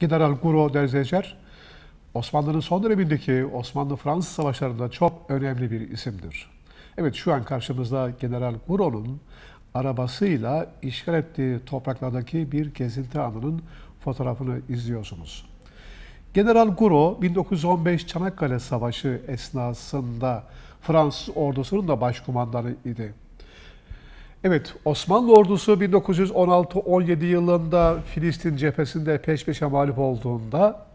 General Guro Derzecer, Osmanlı'nın son dönemindeki Osmanlı-Fransız savaşlarında çok önemli bir isimdir. Evet şu an karşımızda General Guro'nun arabasıyla işgal ettiği topraklardaki bir gezinti anının fotoğrafını izliyorsunuz. General Guro 1915 Çanakkale Savaşı esnasında Fransız ordusunun da başkumandanı idi. Evet, Osmanlı ordusu 1916-17 yılında Filistin cephesinde peş peşe mağlup olduğunda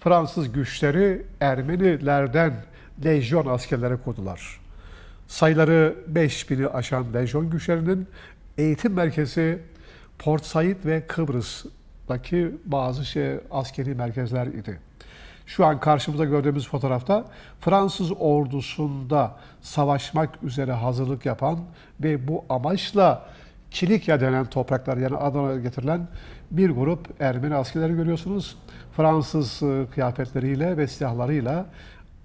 Fransız güçleri Ermenilerden lejyon askerleri kurdular. Sayıları 5000'i aşan lejyon güçlerinin eğitim merkezi Port Said ve Kıbrıs'taki bazı şey, askeri merkezler idi. Şu an karşımıza gördüğümüz fotoğrafta Fransız ordusunda savaşmak üzere hazırlık yapan ve bu amaçla Kilikya denen topraklar yani Adana'ya getirilen bir grup Ermeni askerleri görüyorsunuz. Fransız e, kıyafetleriyle ve silahlarıyla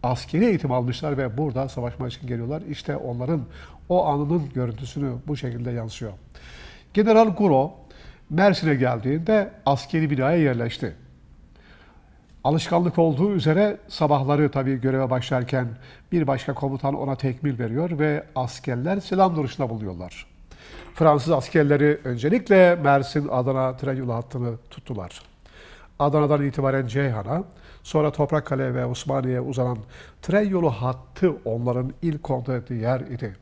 askeri eğitim almışlar ve burada savaşmak için geliyorlar. İşte onların o anının görüntüsünü bu şekilde yansıyor. General Guro Mersin'e geldiğinde askeri binaya yerleşti. Alışkanlık olduğu üzere sabahları tabii göreve başlarken bir başka komutan ona tekmil veriyor ve askerler selam duruşuna bulunuyorlar. Fransız askerleri öncelikle Mersin-Adana tren yolu hattını tuttular. Adana'dan itibaren Ceyhan'a, sonra Toprakkale ve Osmaniye'ye uzanan tren yolu hattı onların ilk kontrol ettiği yer idi.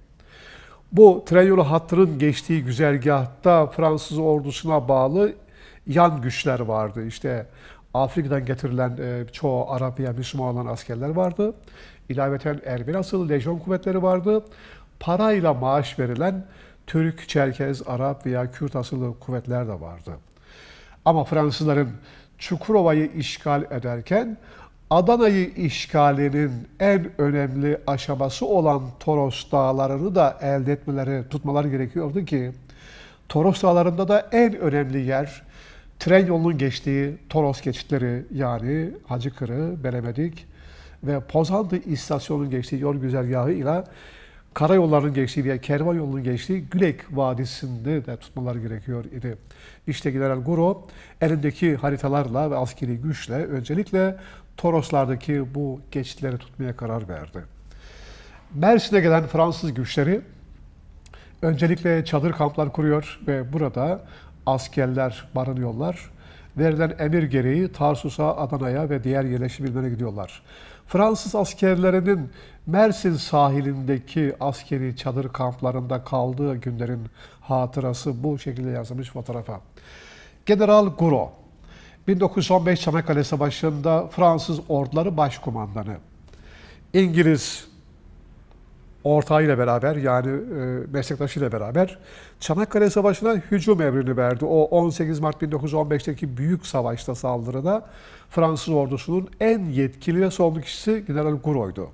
Bu tren yolu hattının geçtiği güzergahta Fransız ordusuna bağlı yan güçler vardı. İşte Afrika'dan getirilen e, çoğu Arap veya Müslüman olan askerler vardı. İlaveten Ermeni asıllı lejyon kuvvetleri vardı. Parayla maaş verilen Türk, Çerkez, Arap veya Kürt asıllı kuvvetler de vardı. Ama Fransızların Çukurova'yı işgal ederken Adana'yı işgalinin en önemli aşaması olan Toros Dağları'nı da elde etmeleri, tutmaları gerekiyordu ki Toros Dağları'nda da en önemli yer tren yolunun geçtiği Toros geçitleri yani Hacıkırı, Belemedik ve Pozantı istasyonunun geçtiği yol güzergahı ile karayollarının geçtiği veya kervan yolunun geçtiği Gülek Vadisi'nde de tutmaları gerekiyor idi. İşte General Guro elindeki haritalarla ve askeri güçle öncelikle Toroslardaki bu geçitleri tutmaya karar verdi. Mersin'e gelen Fransız güçleri öncelikle çadır kamplar kuruyor ve burada askerler barınıyorlar. Verilen emir gereği Tarsus'a, Adana'ya ve diğer yerleşim illerine gidiyorlar. Fransız askerlerinin Mersin sahilindeki askeri çadır kamplarında kaldığı günlerin hatırası bu şekilde yazılmış fotoğrafa. General Gouraud, 1915 Çanakkale Savaşı'nda Fransız orduları başkumandanı. İngiliz ortağıyla beraber yani e, meslektaşıyla beraber Çanakkale Savaşı'na hücum emrini verdi. O 18 Mart 1915'teki büyük savaşta saldırıda Fransız ordusunun en yetkili ve sorumlu kişisi General Gouro'ydu.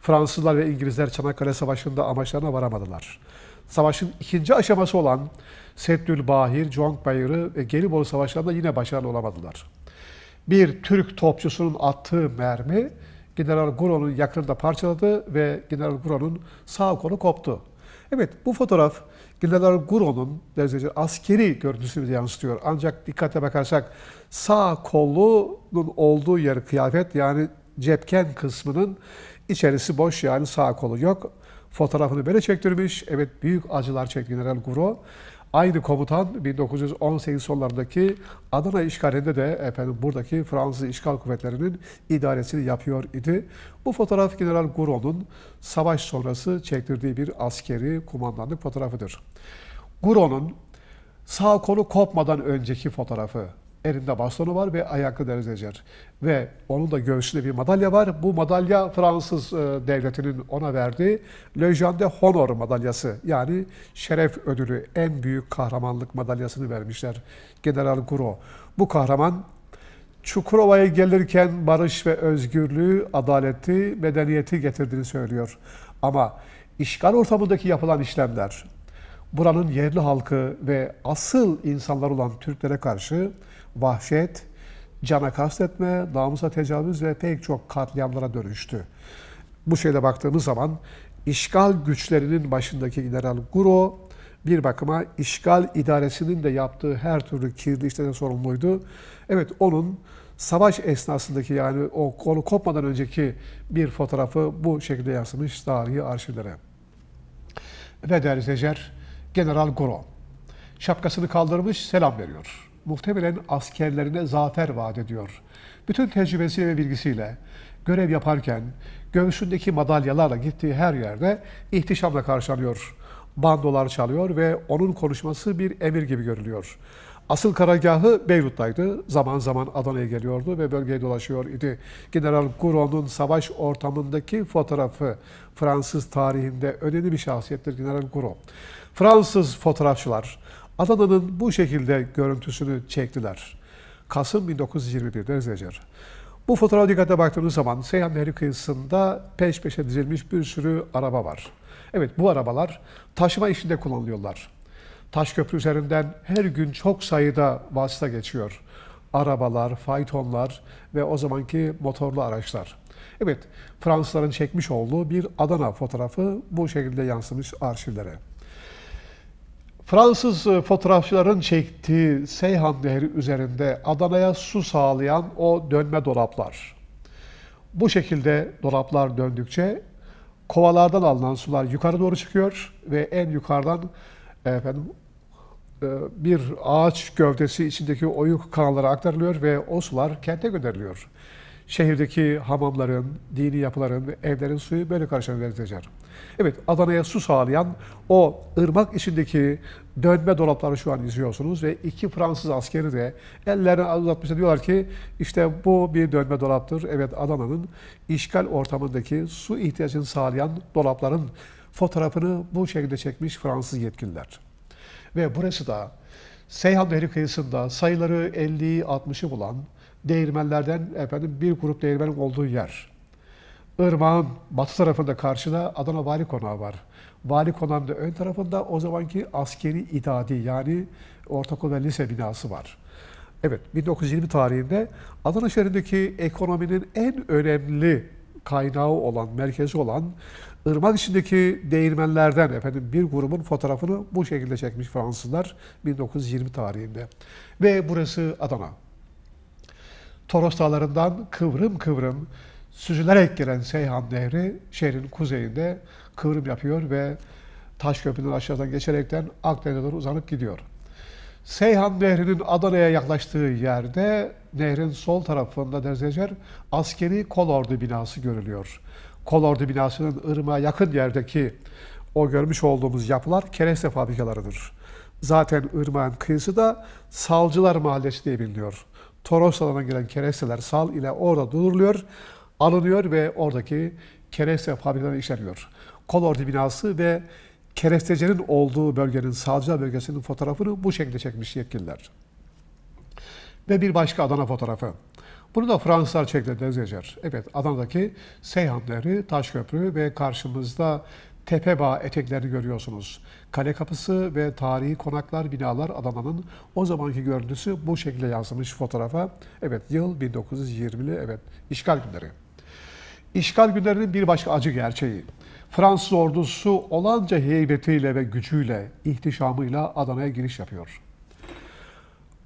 Fransızlar ve İngilizler Çanakkale Savaşı'nda amaçlarına varamadılar. Savaşın ikinci aşaması olan Seddül Bahir, Conk Bayırı ve Gelibolu Savaşlarında yine başarılı olamadılar. Bir Türk topçusunun attığı mermi General Gouro'nun yakınında parçaladı ve General Gouro'nun sağ kolu koptu. Evet bu fotoğraf General Gouro'nun askeri görüntüsünü yansıtıyor. Ancak dikkate bakarsak sağ kolunun olduğu yer kıyafet yani cepken kısmının içerisi boş yani sağ kolu yok. Fotoğrafını böyle çektirmiş. Evet büyük acılar çekti General Gouraud. Aynı komutan 1918 sonlarındaki Adana işgalinde de efendim buradaki Fransız işgal kuvvetlerinin idaresini yapıyor idi. Bu fotoğraf General Gouron'un savaş sonrası çektirdiği bir askeri kumandanlık fotoğrafıdır. Gouron'un sağ kolu kopmadan önceki fotoğrafı Elinde bastonu var ve ayaklı derzecer. Ve onun da göğsünde bir madalya var. Bu madalya Fransız e, devletinin ona verdiği Legion Honor madalyası. Yani şeref ödülü, en büyük kahramanlık madalyasını vermişler General Gouraud. Bu kahraman Çukurova'ya gelirken barış ve özgürlüğü, adaleti, medeniyeti getirdiğini söylüyor. Ama işgal ortamındaki yapılan işlemler, buranın yerli halkı ve asıl insanlar olan Türklere karşı vahşet, cana kastetme, namusa tecavüz ve pek çok katliamlara dönüştü. Bu şeyde baktığımız zaman işgal güçlerinin başındaki General Guro bir bakıma işgal idaresinin de yaptığı her türlü kirli işlerden sorumluydu. Evet onun savaş esnasındaki yani o konu kopmadan önceki bir fotoğrafı bu şekilde yansımış tarihi arşivlere. Ve değerli izleyiciler, General Goro şapkasını kaldırmış selam veriyor. Muhtemelen askerlerine zafer vaat ediyor. Bütün tecrübesiyle ve bilgisiyle görev yaparken göğsündeki madalyalarla gittiği her yerde ihtişamla karşılanıyor. Bandolar çalıyor ve onun konuşması bir emir gibi görülüyor. Asıl karargahı Beyrut'taydı. Zaman zaman Adana'ya geliyordu ve bölgeye dolaşıyor idi. General Gouron'un savaş ortamındaki fotoğrafı Fransız tarihinde önemli bir şahsiyettir General Gouron. Fransız fotoğrafçılar Adana'nın bu şekilde görüntüsünü çektiler. Kasım 1921'de izleyiciler. Bu fotoğrafa dikkate baktığınız zaman Seyhan Nehri kıyısında peş peşe dizilmiş bir sürü araba var. Evet bu arabalar taşıma işinde kullanılıyorlar. Taş köprü üzerinden her gün çok sayıda vasıta geçiyor. Arabalar, faytonlar ve o zamanki motorlu araçlar. Evet, Fransızların çekmiş olduğu bir Adana fotoğrafı bu şekilde yansımış arşivlere. Fransız e, fotoğrafçıların çektiği Seyhan Nehri üzerinde Adana'ya su sağlayan o dönme dolaplar. Bu şekilde dolaplar döndükçe kovalardan alınan sular yukarı doğru çıkıyor ve en yukarıdan efendim e, bir ağaç gövdesi içindeki oyuk kanallara aktarılıyor ve o sular kente gönderiliyor. Şehirdeki hamamların, dini yapıların, evlerin suyu böyle karşılanacak. Evet, Adana'ya su sağlayan o ırmak içindeki dönme dolapları şu an izliyorsunuz ve iki Fransız askeri de ellerini uzatmışlar diyorlar ki işte bu bir dönme dolaptır. Evet, Adana'nın işgal ortamındaki su ihtiyacını sağlayan dolapların fotoğrafını bu şekilde çekmiş Fransız yetkililer. Ve burası da Seyhan Nehri kıyısında sayıları 50'yi 60'ı bulan değirmenlerden efendim bir grup değirmenin olduğu yer. Irmağın batı tarafında karşıda Adana Vali Konağı var. Vali Konağı'nın ön tarafında o zamanki askeri idadi yani ortaokul ve lise binası var. Evet 1920 tarihinde Adana şehrindeki ekonominin en önemli kaynağı olan, merkezi olan ırmak içindeki değirmenlerden efendim bir grubun fotoğrafını bu şekilde çekmiş Fransızlar 1920 tarihinde. Ve burası Adana. Toros dağlarından kıvrım kıvrım süzülerek gelen Seyhan Nehri şehrin kuzeyinde kıvrım yapıyor ve Taşköprü'nün aşağıdan geçerekten Akdeniz'e doğru uzanıp gidiyor. Seyhan Nehri'nin Adana'ya yaklaştığı yerde nehrin sol tarafında derzecer askeri kolordu binası görülüyor. Kolordu binasının ırmağa yakın yerdeki o görmüş olduğumuz yapılar kereste fabrikalarıdır. Zaten ırmağın kıyısı da Salcılar Mahallesi diye biliniyor. Toros alanına gelen keresteler sal ile orada duruluyor, alınıyor ve oradaki kereste fabrikaları işleniyor. Kolordu binası ve kerestecenin olduğu bölgenin, Salcılar bölgesinin fotoğrafını bu şekilde çekmiş yetkililer. Ve bir başka Adana fotoğrafı. Bunu da Fransızlar çekti Dezecer. Evet Adana'daki Seyhan Nehri, Taşköprü ve karşımızda Tepebağ eteklerini görüyorsunuz. Kale kapısı ve tarihi konaklar, binalar Adana'nın o zamanki görüntüsü bu şekilde yansımış fotoğrafa. Evet yıl 1920'li evet işgal günleri. İşgal günlerinin bir başka acı gerçeği. Fransız ordusu olanca heybetiyle ve gücüyle, ihtişamıyla Adana'ya giriş yapıyor.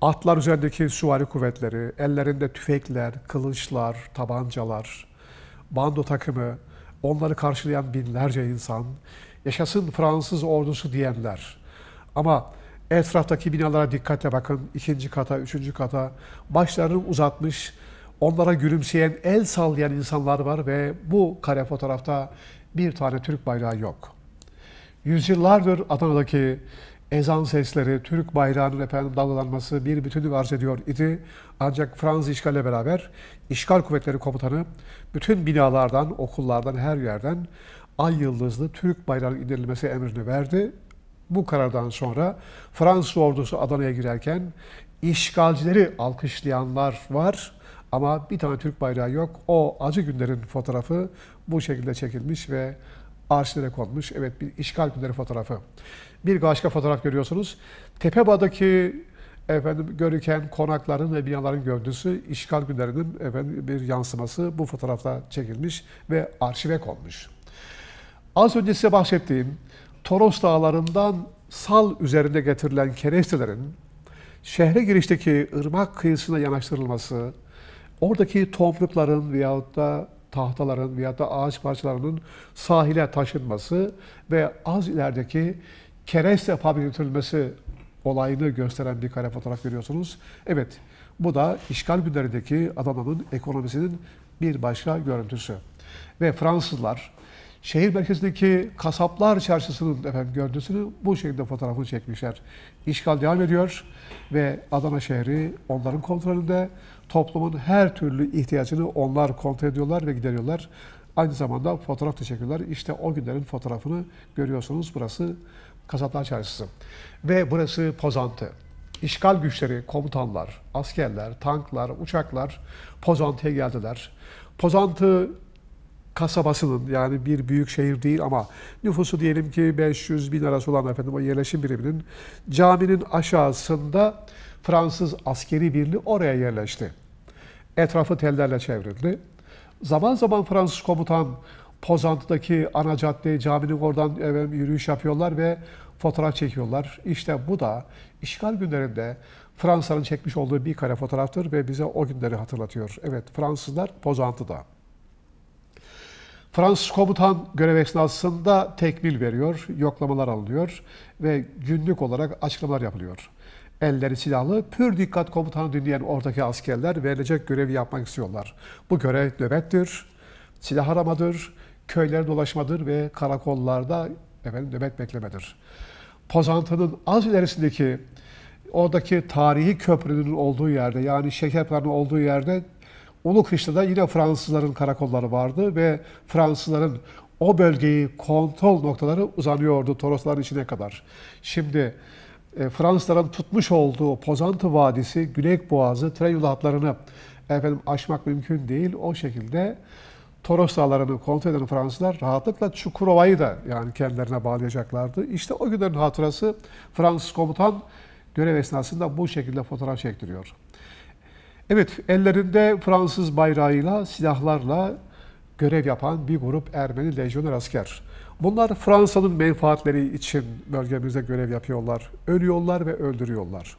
Atlar üzerindeki süvari kuvvetleri, ellerinde tüfekler, kılıçlar, tabancalar, bando takımı, onları karşılayan binlerce insan, yaşasın Fransız ordusu diyenler. Ama etraftaki binalara dikkatle bakın, ikinci kata, üçüncü kata, başlarını uzatmış, onlara gülümseyen, el sallayan insanlar var ve bu kare fotoğrafta bir tane Türk bayrağı yok. Yüzyıllardır Adana'daki ezan sesleri, Türk bayrağının efendim dalgalanması bir bütünlük arz ediyor idi. Ancak Fransız işgalle beraber işgal kuvvetleri komutanı bütün binalardan, okullardan, her yerden ay yıldızlı Türk bayrağının indirilmesi emrini verdi. Bu karardan sonra Fransız ordusu Adana'ya girerken işgalcileri alkışlayanlar var. Ama bir tane Türk bayrağı yok. O acı günlerin fotoğrafı bu şekilde çekilmiş ve arşivlere konmuş. Evet bir işgal günleri fotoğrafı. Bir başka fotoğraf görüyorsunuz. Tepebağ'daki efendim görüken konakların ve binaların görüntüsü işgal günlerinin efendim bir yansıması bu fotoğrafta çekilmiş ve arşive konmuş. Az önce size bahsettiğim Toros Dağları'ndan sal üzerinde getirilen kerestelerin şehre girişteki ırmak kıyısına yanaştırılması, oradaki tomrukların veyahut da tahtaların veyahut da ağaç parçalarının sahile taşınması ve az ilerideki kereste fabrikatörülmesi olayını gösteren bir kare fotoğraf görüyorsunuz. Evet, bu da işgal günlerindeki Adana'nın ekonomisinin bir başka görüntüsü. Ve Fransızlar şehir merkezindeki kasaplar çarşısının efendim görüntüsünü bu şekilde fotoğrafını çekmişler. İşgal devam ediyor ve Adana şehri onların kontrolünde. Toplumun her türlü ihtiyacını onlar kontrol ediyorlar ve gideriyorlar. Aynı zamanda fotoğraf da çekiyorlar. İşte o günlerin fotoğrafını görüyorsunuz. Burası Kasaplar Çarşısı. Ve burası Pozantı. İşgal güçleri, komutanlar, askerler, tanklar, uçaklar Pozantı'ya geldiler. Pozantı kasabasının yani bir büyük şehir değil ama nüfusu diyelim ki 500 bin arası olan efendim o yerleşim biriminin caminin aşağısında Fransız askeri birliği oraya yerleşti. Etrafı tellerle çevrildi. Zaman zaman Fransız komutan Pozantı'daki ana cadde caminin oradan efendim, yürüyüş yapıyorlar ve fotoğraf çekiyorlar. İşte bu da işgal günlerinde Fransa'nın çekmiş olduğu bir kare fotoğraftır ve bize o günleri hatırlatıyor. Evet Fransızlar Pozantı'da. Fransız komutan görev esnasında tekmil veriyor, yoklamalar alınıyor ve günlük olarak açıklamalar yapılıyor. Elleri silahlı, pür dikkat komutanı dinleyen oradaki askerler verilecek görevi yapmak istiyorlar. Bu görev nöbettir, silah aramadır, köyleri dolaşmadır ve karakollarda efendim, nöbet beklemedir. Pozantı'nın az ilerisindeki oradaki tarihi köprünün olduğu yerde yani Şekerpınar'ın olduğu yerde Ulu Kışla'da yine Fransızların karakolları vardı ve Fransızların o bölgeyi kontrol noktaları uzanıyordu Torosların içine kadar. Şimdi Fransızların tutmuş olduğu Pozantı Vadisi, Güney Boğazı, tren hatlarını efendim aşmak mümkün değil. O şekilde Toros dağlarını kontrol eden Fransızlar rahatlıkla Çukurova'yı da yani kendilerine bağlayacaklardı. İşte o günlerin hatırası Fransız komutan görev esnasında bu şekilde fotoğraf çektiriyor. Evet, ellerinde Fransız bayrağıyla, silahlarla görev yapan bir grup Ermeni lejyoner asker. Bunlar Fransa'nın menfaatleri için bölgemizde görev yapıyorlar. Ölüyorlar ve öldürüyorlar.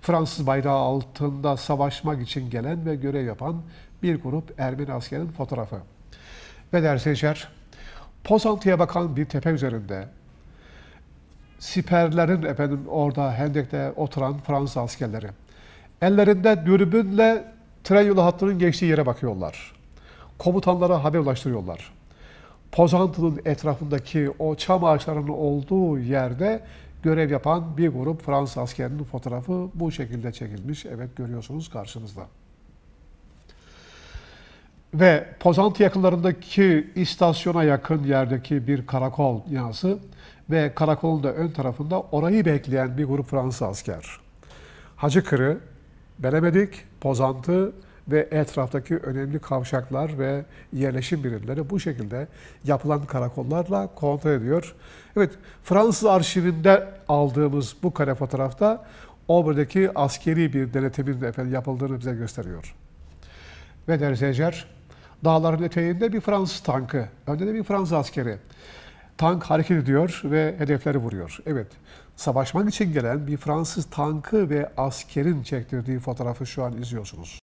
Fransız bayrağı altında savaşmak için gelen ve görev yapan bir grup Ermeni askerin fotoğrafı. Ve derseyişer, Pozantı'ya bakan bir tepe üzerinde siperlerin efendim orada Hendek'te oturan Fransız askerleri. Ellerinde dürbünle tren yolu hattının geçtiği yere bakıyorlar. Komutanlara haber ulaştırıyorlar. Pozantı'nın etrafındaki o çam ağaçlarının olduğu yerde görev yapan bir grup Fransız askerinin fotoğrafı bu şekilde çekilmiş. Evet görüyorsunuz karşınızda. Ve Pozantı yakınlarındaki istasyona yakın yerdeki bir karakol binası ve karakolun da ön tarafında orayı bekleyen bir grup Fransız asker. Hacı Kırı, Belemedik, Pozantı ve etraftaki önemli kavşaklar ve yerleşim birimleri bu şekilde yapılan karakollarla kontrol ediyor. Evet, Fransız arşivinde aldığımız bu kare fotoğrafta oradaki askeri bir denetimin de efendim yapıldığını bize gösteriyor. Ve Derzecer, dağların eteğinde bir Fransız tankı, önde de bir Fransız askeri. Tank hareket ediyor ve hedefleri vuruyor. Evet, savaşmak için gelen bir Fransız tankı ve askerin çektirdiği fotoğrafı şu an izliyorsunuz.